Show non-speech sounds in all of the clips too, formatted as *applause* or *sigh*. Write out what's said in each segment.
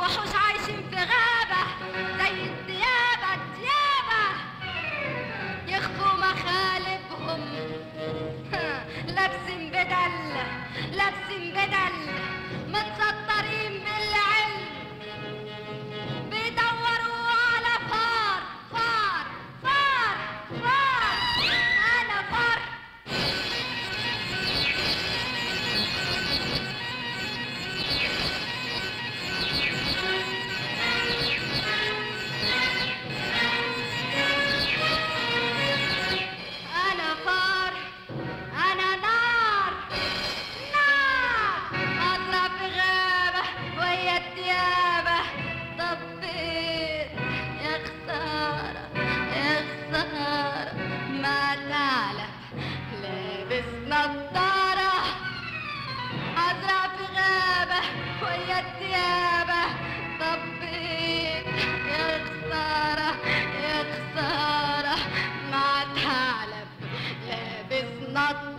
وحوش عايشين في غابة زي الديابة الديابة يخفوا مخالبهم. *laughs* لابسين بدل لابسين بدل. يا ديابة يا خسارة يا خسارة ما تعلم لابس نط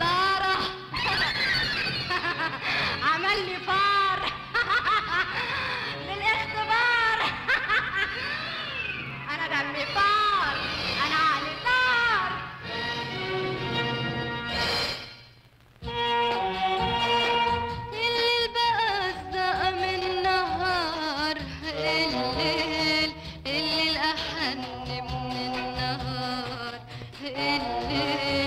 Yeah.